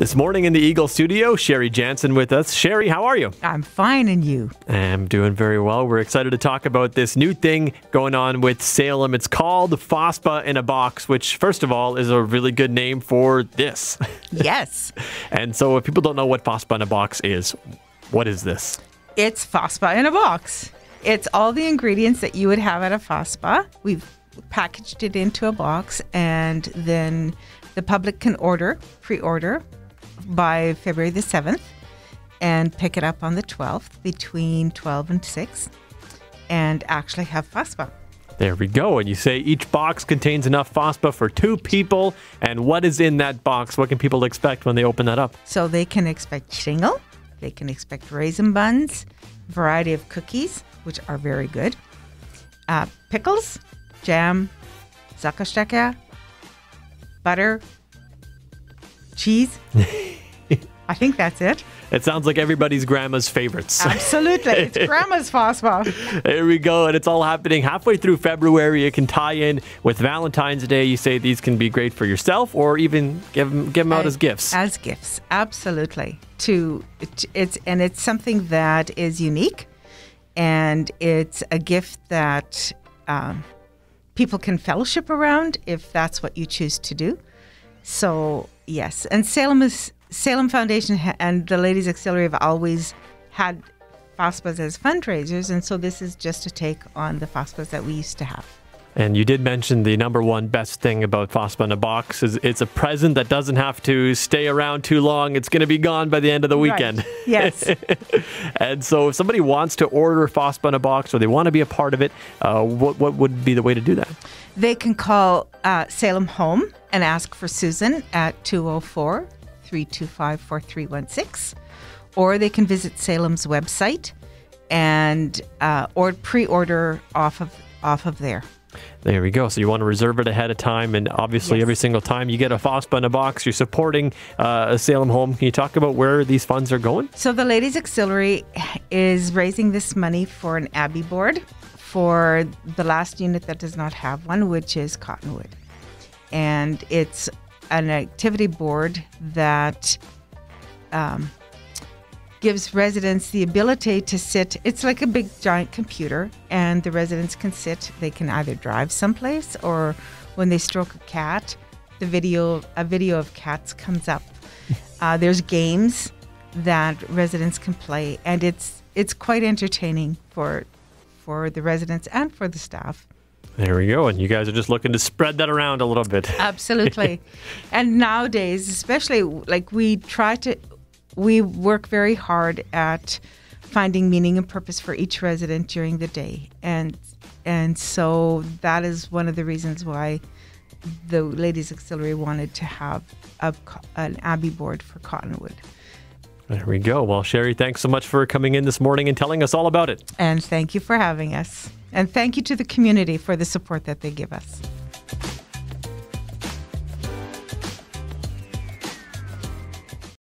This morning in the Eagle studio, Sherry Janzen with us. Sherry, how are you? I'm fine, and you? I'm doing very well. We're excited to talk about this new thing going on with Salem. It's called Faspa in a Box, which, first of all, is a really good name for this. Yes. and so, if people don't know what Faspa in a Box is, what is this? It's Faspa in a box. It's all the ingredients that you would have at a Faspa. We've packaged it into a box, and then the public can order, pre order, by February the 7th and pick it up on the 12th between 12 and 6 and actually have Faspa. There we go. And you say each box contains enough Faspa for two people. And what is in that box? What can people expect when they open that up? So they can expect shingle, they can expect raisin buns, variety of cookies, which are very good, uh, pickles, jam, zakashaka, butter, cheese. I think that's it. It sounds like everybody's grandma's favorites. Absolutely. It's grandma's Faspa. There we go. And it's all happening halfway through February. It can tie in with Valentine's Day. You say these can be great for yourself or even give them, give them out as, as gifts. As gifts. Absolutely. To it's and it's something that is unique and it's a gift that um, people can fellowship around if that's what you choose to do. So, yes. And Salem is Salem Foundation and the Ladies Auxiliary have always had Faspas as fundraisers, and so this is just a take on the Faspas that we used to have. And you did mention the number one best thing about Faspa in a box is it's a present that doesn't have to stay around too long. It's going to be gone by the end of the weekend. Right. Yes. and so if somebody wants to order Faspa in a box or they want to be a part of it, uh, what, what would be the way to do that? They can call uh, Salem Home and ask for Susan at 204 325 4316. Or they can visit Salem's website and uh, or pre-order off of off of there. There we go. So you want to reserve it ahead of time, and obviously yes. every single time you get a Faspa in a box, you're supporting uh, a Salem home. Can you talk about where these funds are going? So the Ladies Auxiliary is raising this money for an Abbey board for the last unit that does not have one, which is Cottonwood, and it's an activity board that um, gives residents the ability to sit. It's like a big giant computer, and the residents can sit. They can either drive someplace, or when they stroke a cat, the video a video of cats comes up. Uh, there's games that residents can play, and it's it's quite entertaining for for the residents and for the staff. There we go. And you guys are just looking to spread that around a little bit. Absolutely. and nowadays, especially like we try to, we work very hard at finding meaning and purpose for each resident during the day. And and so that is one of the reasons why the Ladies Auxiliary wanted to have a, an Abbey board for Cottonwood. There we go. Well, Sherry, thanks so much for coming in this morning and telling us all about it. And thank you for having us. And thank you to the community for the support that they give us.